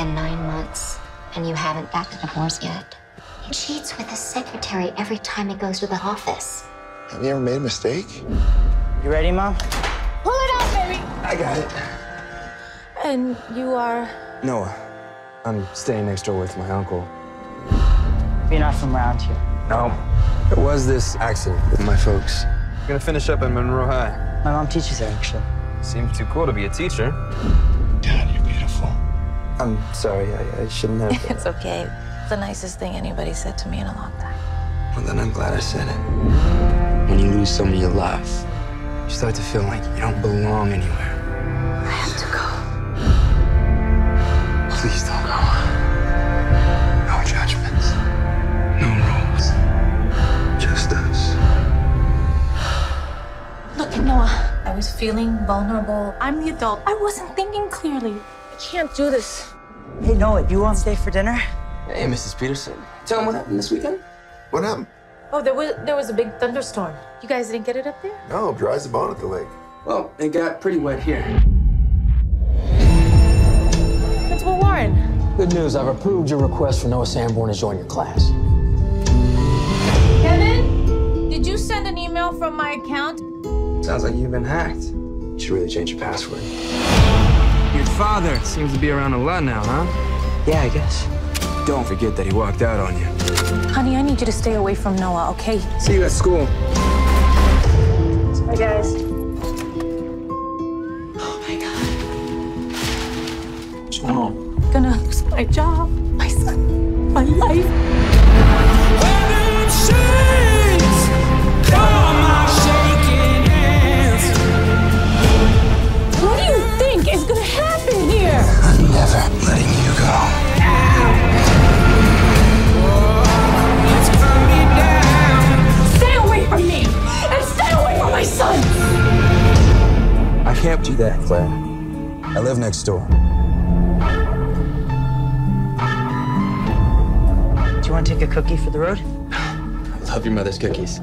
been nine months, and you haven't got the divorce yet. He cheats with his secretary every time he goes to the office. Have you ever made a mistake? You ready, Mom? Pull it out, baby! I got it. And you are? Noah. I'm staying next door with my uncle. You're not from around here. No. It was this accident with my folks. I'm gonna finish up at Monroe High. My mom teaches there, actually. Seems too cool to be a teacher. Dad, you're beautiful. I'm sorry, I, I shouldn't have. It's okay. The nicest thing anybody said to me in a long time. well, then I'm glad I said it. When you lose someone you love, you start to feel like you don't belong anywhere. I have to go. Please don't go. No judgments. No rules. Just us. Look, Noah, I was feeling vulnerable. I'm the adult. I wasn't thinking clearly. I can't do this. Hey, Noah, you want to stay for dinner? Hey, Mrs. Peterson. Tell them what happened this weekend. What happened? Oh, there was there was a big thunderstorm. You guys didn't get it up there? No, dry as a bone at the lake. Well, it got pretty wet here. Principal Warren. Good news, I've approved your request for Noah Sandborn to join your class. Kevin, did you send an email from my account? Sounds like you've been hacked. You should really change your password. Your father seems to be around a lot now, huh? Yeah, I guess. Don't forget that he walked out on you. Honey, I need you to stay away from Noah, okay? See you at school. Bye, guys. Oh, my God. What's going on? Gonna lose my job, my son, my life. Can't do that, Claire. I live next door. Do you want to take a cookie for the road? I love your mother's cookies.